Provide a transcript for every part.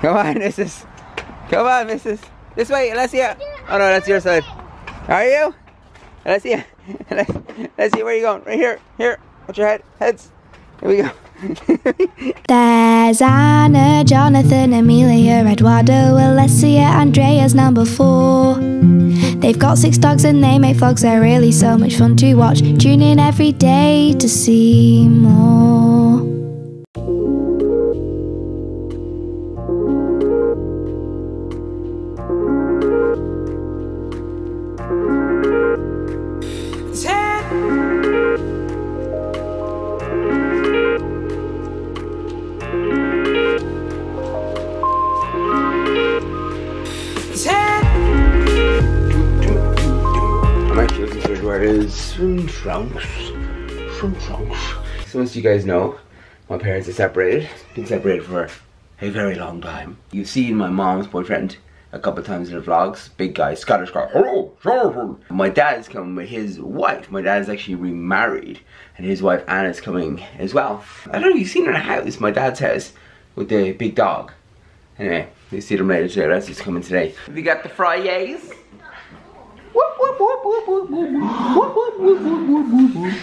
Come on, missus. Come on, missus. This way, Alessia. Oh no, that's your side. Are you? Alessia. Alessia, where are you going? Right here. Here. Watch your head. Heads. Here we go. There's Anna, Jonathan, Emilia, Eduardo, Alessia, Andrea's number four. They've got six dogs and they make vlogs, they're really so much fun to watch. Tune in every day to see more. So as you guys know, my parents are separated. Been separated for a very long time. You've seen my mom's boyfriend a couple times in the vlogs. Big guy, Scottish guy. Hello. My dad's coming with his wife. My dad is actually remarried. And his wife Anna's coming as well. I don't know, you've seen her in a house, my dad's house, with the big dog. Anyway, you see them later today. That's just coming today. We got the Fridays. Whoop, whoop, whoop, whoop, whoop, whoop, whoop, whoop, whoop, whoop, whoop, whoop.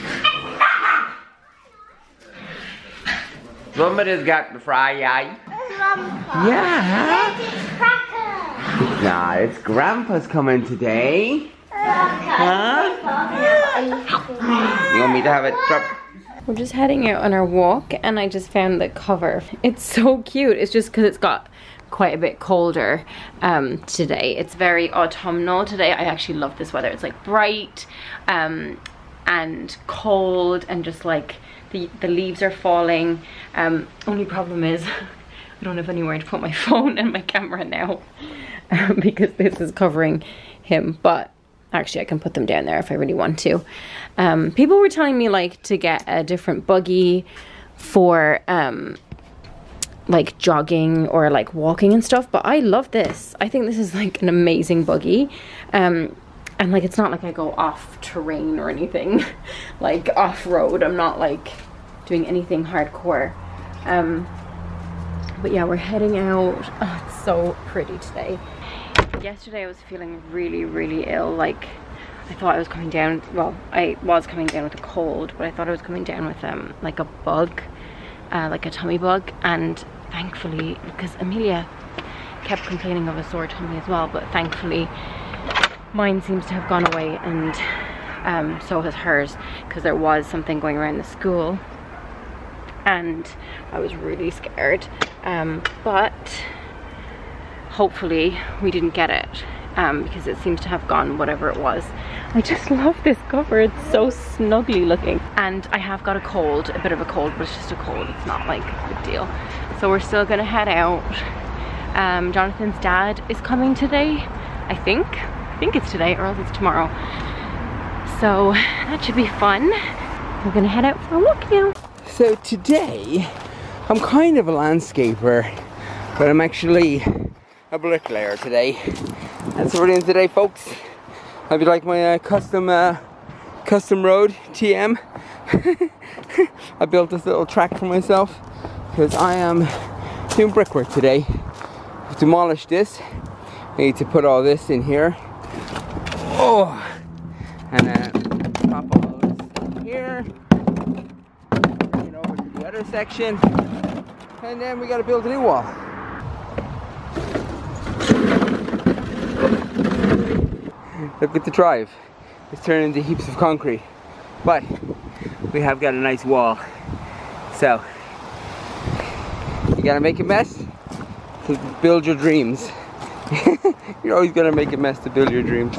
Somebody's got the fry eye. Yeah. Nah, it's Grandpa's coming today. Huh? You want me to have it drop? We're just heading out on our walk and I just found the cover. It's so cute. It's just because it's got quite a bit colder um, today. It's very autumnal today. I actually love this weather. It's like bright um, and cold and just like the, the leaves are falling. Um, only problem is I don't have anywhere to put my phone and my camera now um, because this is covering him. But actually I can put them down there if I really want to. Um, people were telling me like to get a different buggy for um, like jogging or like walking and stuff, but I love this. I think this is like an amazing buggy. Um, and like it's not like I go off terrain or anything, like off road. I'm not like doing anything hardcore. Um, but yeah, we're heading out. Oh, it's so pretty today. Yesterday I was feeling really, really ill. Like I thought I was coming down. Well, I was coming down with a cold, but I thought I was coming down with um like a bug, uh, like a tummy bug. And thankfully, because Emilia kept complaining of a sore tummy as well, but thankfully mine seems to have gone away and um, so has hers because there was something going around the school. And I was really scared um, but hopefully we didn't get it um, because it seems to have gone whatever it was. I just love this cover. It's so snuggly looking. And I have got a cold a bit of a cold but it's just a cold. It's not like a big deal. So we're still gonna head out. Um, Jonathan's dad is coming today I think think it's today or else it's tomorrow so that should be fun we're gonna head out for a walk now So today, I'm kind of a landscaper, but I'm actually a bricklayer today. That's what we're doing today, folks. I'd like my uh, custom, uh, custom road TM. I built this little track for myself because I am doing brickwork today. I've demolished this. I need to put all this in here. Oh, and then pop all this here bring it over to the other section, and then we got to build a new wall. Look at the drive. It's turned into heaps of concrete. But we have got a nice wall. So, you gotta make a mess to build your dreams. You're always gonna make a mess to build your dreams.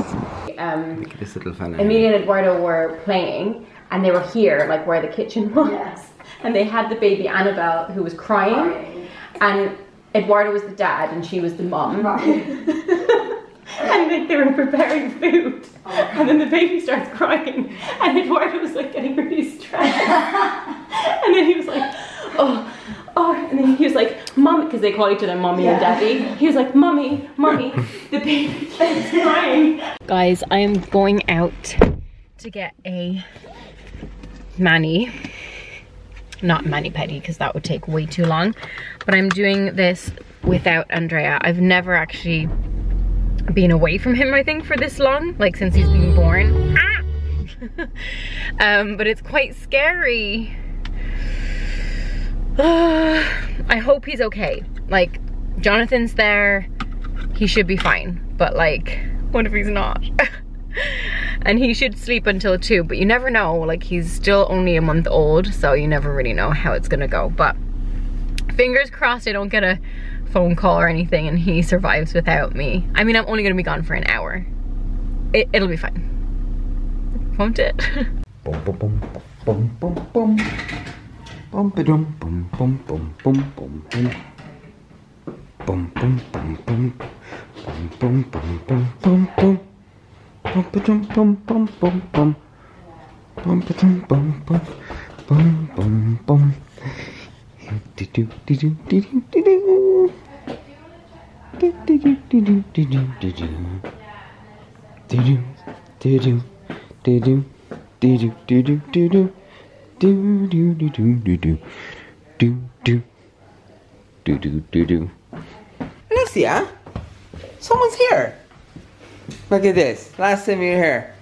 Um, Look at this little fella. Emilia and Eduardo were playing and they were here, like where the kitchen was. Yes. And they had the baby Annabelle who was crying. Crying. And Eduardo was the dad and she was the mum. Right. and then they were preparing food. And then the baby starts crying. And Eduardo was like getting really stressed. and then he was like, oh, oh. And then he was like, mum, because they call each other mommy and daddy. He was like, Mommy, Mommy, the baby keeps crying. Guys, I am going out to get a Manny not mani-pedi because that would take way too long. But I'm doing this without Andrea. I've never actually been away from him, I think, for this long, like since he's been born. Ah! um, but it's quite scary. Uh, I hope he's okay. Like, Jonathan's there, he should be fine. But like, what if he's not? and he should sleep until two, but you never know. Like, he's still only a month old, so you never really know how it's gonna go. But fingers crossed I don't get a phone call or anything and he survives without me. I mean, I'm only gonna be gone for an hour. It, it'll be fine. Won't it? Bum ba dum bum bum bum bum bum bum. Bum bum bum bum. Bum bum bum bum bum bum. Bum ba dum bum bum bum bum. Bum ba dum bum bum. Bum bum bum. Do do do do do do do do. Do do do do do do do do do. Do do do do do do. Do do do do do do. Do do do do do do. Do do. Do do do do. Someone's here. Look at this. Last time you were here.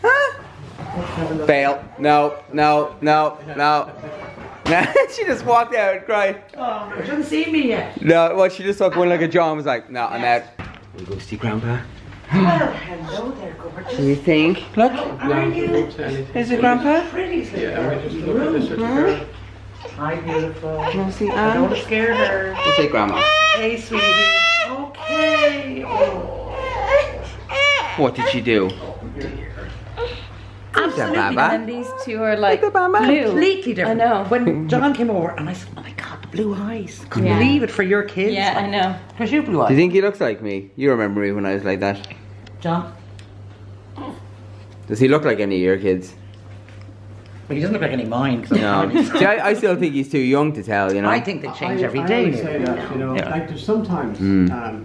Huh? Fail. No, no, no, no. No, she just walked out and cried. Oh, you haven't seen me yet. No, well, she just took one like a jaw and was like, no, I'm out. We go see Grandpa. Well, hello there, Gilbert. Do you think? Look, Are you is it Grandpa? pretty? Yeah, we just look at this at the girl. Hi, beautiful. Want to see Don't scare her. Let's say Grandma. Hey, sweetie. Okay. Oh, What did she do? Absolutely. Baba? And these two are like the completely different. I know. When John came over, and I said, "Oh my God, the blue eyes! Couldn't Yeah. believe it for your kids." Yeah, I know. Because you blue eyes. Do you think he looks like me? You remember me when I was like that. John. Does he look like any of your kids? But he doesn't look like any mine. 'cause I'm No. fine. See, I, I still think he's too young to tell, you know? I think they change I- every I day. always say that, you know, Yeah. like there's sometimes, Mm. um,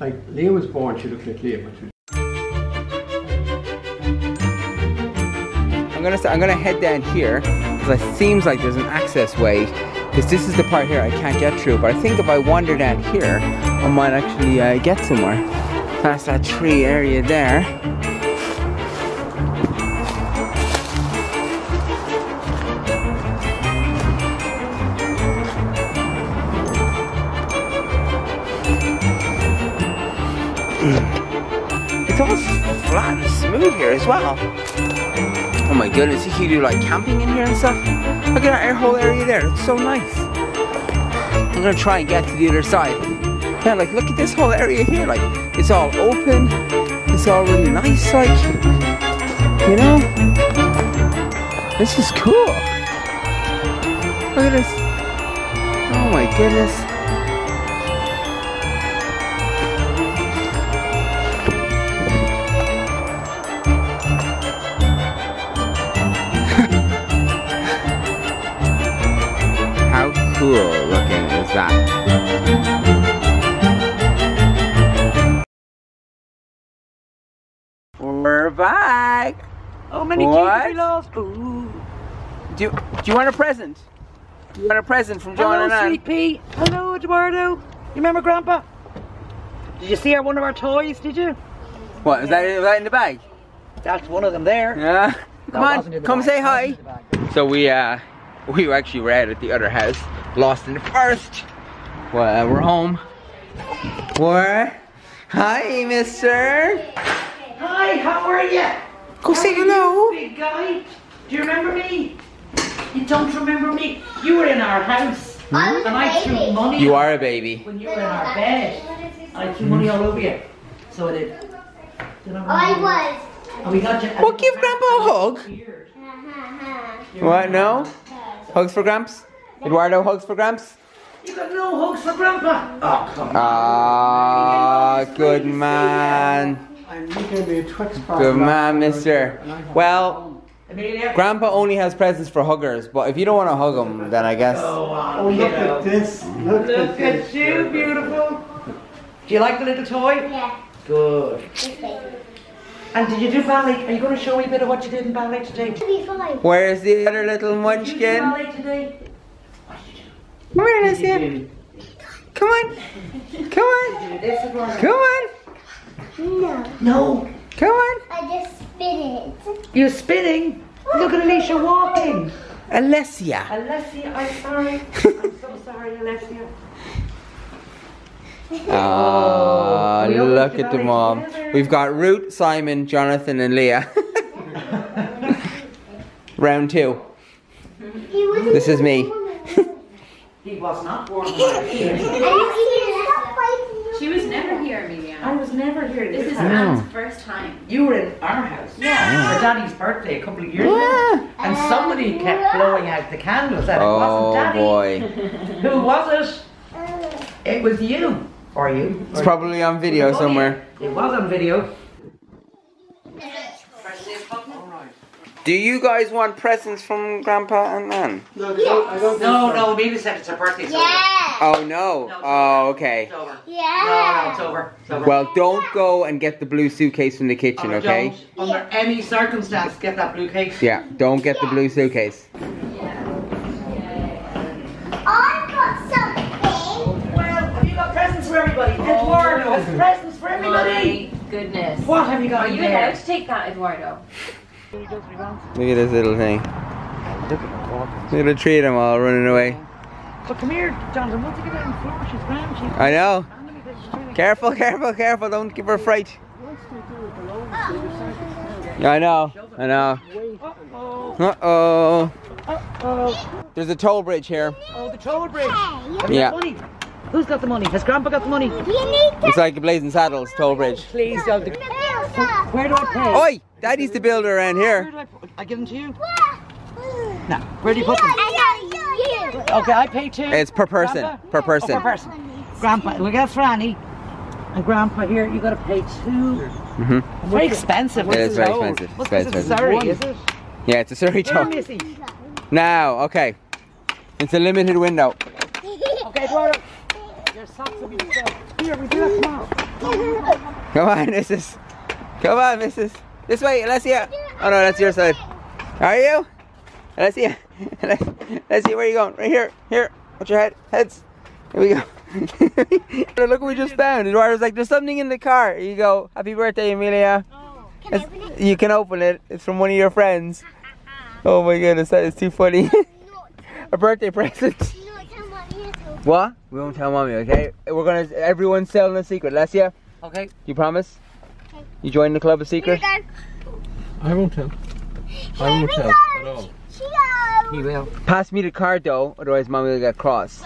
like Leah was born, she looked like Leah, but she I'm gonna I'm gonna head down here because it seems like there's an access way. Because this is the part here I can't get through. But I think if I wander down here, I might actually uh, get somewhere. Past that tree area there. It's all flat and smooth here as well. Oh my goodness, you can do like camping in here and stuff. Look at that whole area there, it's so nice. I'm gonna try and get to the other side. Yeah, like look at this whole area here, like it's all open, it's all really nice, like, you know? This is cool. Look at this. Oh my goodness. Cool looking is that? We're back. Oh, many What? kids we lost. Ooh. Do you, do you want a present? Do you want a present from John Hello, and Anne? sweet pea. Hello, Eduardo. You remember Grandpa? Did you see our one of our toys? Did you? What is that? Is that in the bag? That's one of them there. Yeah. Come That on, wasn't in the come bag. say hi. wasn't in the bag. So we uh we actually were out at the other house, lost in the forest. Well, we're home. Where? Hi, Mister. Hi, how are you? Go say hello. Big guy. Do you remember me? You don't remember me? You were in our house. I was And I threw baby. money You are a baby. when you were in our bed. I threw money all over you. So I did. Did I remember? was. And we got you. Well, give Grandpa a hug. Uh-huh, Weird. What? No? Hugs for Gramps? Eduardo, hugs for Gramps? You got no hugs for Grandpa. Oh, come on. Ah, good man. And you gave me a Twix bar. Good man, mister. and I had- Well, Emilia. Grandpa only has presents for huggers, but if you don't want to hug him, then I guess. Oh, wow! look at this. Look, at Look this. at you, beautiful. Do you like the little toy? Yeah. Good. And did you do ballet? Are you going to show me a bit of what you did in ballet today? It'll be fine. Where's the other little Did you do munchkin? ballet today? Come on, Alessia. Come on. Come on. Come on. No, No. Come on. I just spit it. You're spinning. Look at Alessia walking. Alessia. Alessia, I'm sorry. I'm so sorry, Alessia. Oh, ah, look at them out all. We've got Root, Simon, Jonathan, and Leah. Round two. This is me. He was not born here. She was never here, Emilia. I was never here. This is time. Anne's first time. You were in our house. Yeah. For Daddy's birthday a couple of years ago. And somebody kept blowing out the candles and it Oh wasn't Daddy. boy. Who was it? It was you. Or you. It's probably on video somewhere. It was on video. Do you guys want presents from Grandpa and Nan? No, they don't, I don't No, so. no, Emilia said it's her birthday. It's Yeah. Oh no. No, Oh okay. It's over. No, no, Yeah. it's over. It's over. Well, don't go and get the blue suitcase from the kitchen, Oh, okay? Don't, under any circumstance, get that blue cake. Yeah, don't get the blue suitcase. I got something. Well, have you got presents for everybody? Eduardo oh, has presents for everybody. My goodness. What have you got Are in you there? allowed to take that, Eduardo? Look at this little thing. Look at the tree of them all running away. But come here, Jonathan. Once you get out on the floor, she's grand. She's I know. family, but she's trying to- Careful, careful, careful. Don't give her a fright. I know. I know. Uh-oh. Uh-oh. Uh-oh. There's a toll bridge here. Oh, the toll bridge. Have Yeah. money? Who's got the money? Has Grandpa got the money? you need to. It's like a Blazing Saddles toll bridge. Please, don't. Elsa. Where do I pay? Oi! Daddy's the builder around Where here. do I put? I give them to you? No. Where do you put them? I know you. Okay, I pay two. It's per person. Grandpa? Per Oh, person. per person. Grandpa, we got for Annie. And Grandpa here, you gotta pay two. hmm Very expensive. It is very expensive. What's Very this? It's expensive. Surrey, is it? Yeah, it's a Surrey Where, Now, okay. It's a limited window. Okay, Eduardo. Your socks will be so. Here, we do that tomorrow. Come on, missus. Come on, missus. This way, Alessia. Oh no, that's your side. Are you? Alessia. Alessia, where are you going? Right here. Here. Watch your head. Heads. Here we go. Look what we just found. Eduardo's like, there's something in the car. You go. Happy birthday, Emilia. Oh, can I open it? You can open it. It's from one of your friends. Oh my goodness, that is too funny. A birthday present. No, tell mommy it's What? We won't tell mommy, okay? We're gonna. Everyone's selling a secret. Alessia, Okay. you promise? You join the club of secret? I won't tell. I won't tell at all. He will. Pass me the card though, otherwise mommy will get cross.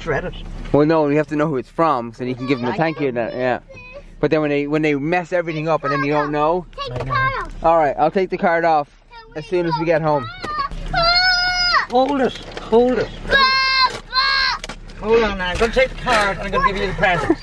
Shred it. Well, no, we have to know who it's from, so you can give them a thank you. and that, Yeah. But then when they when they mess everything up and then you don't know. Take the card off. All right, I'll take the card off as soon as we get home. Hold it. Hold it. Hold on now. I'm going to take the card and I'm going to give you the present.